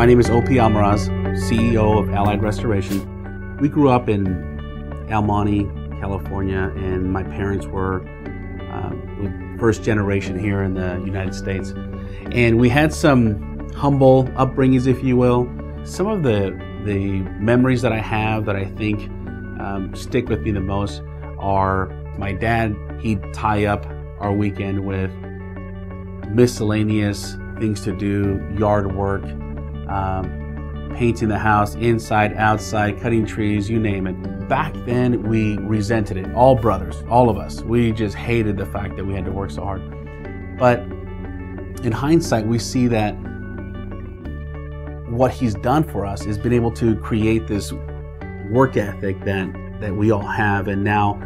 My name is O.P. Almaraz, CEO of Allied Restoration. We grew up in El Monte, California, and my parents were uh, first generation here in the United States. And we had some humble upbringings, if you will. Some of the, the memories that I have that I think um, stick with me the most are my dad, he'd tie up our weekend with miscellaneous things to do, yard work, um, painting the house inside, outside, cutting trees, you name it. Back then, we resented it. All brothers, all of us. We just hated the fact that we had to work so hard. But in hindsight, we see that what he's done for us is been able to create this work ethic that, that we all have, and now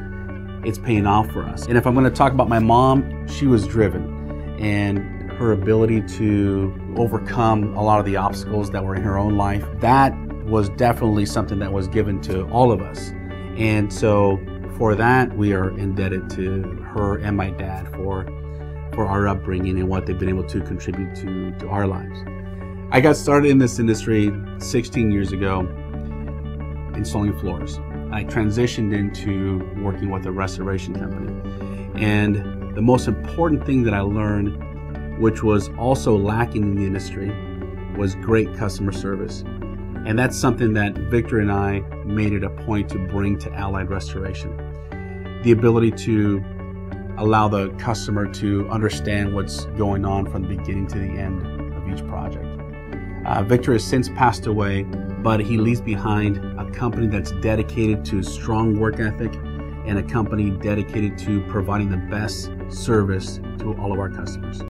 it's paying off for us. And if I'm going to talk about my mom, she was driven. And her ability to overcome a lot of the obstacles that were in her own life, that was definitely something that was given to all of us. And so for that, we are indebted to her and my dad for, for our upbringing and what they've been able to contribute to, to our lives. I got started in this industry 16 years ago installing floors. I transitioned into working with a restoration company. And the most important thing that I learned which was also lacking in the industry, was great customer service. And that's something that Victor and I made it a point to bring to Allied Restoration. The ability to allow the customer to understand what's going on from the beginning to the end of each project. Uh, Victor has since passed away, but he leaves behind a company that's dedicated to strong work ethic and a company dedicated to providing the best service to all of our customers.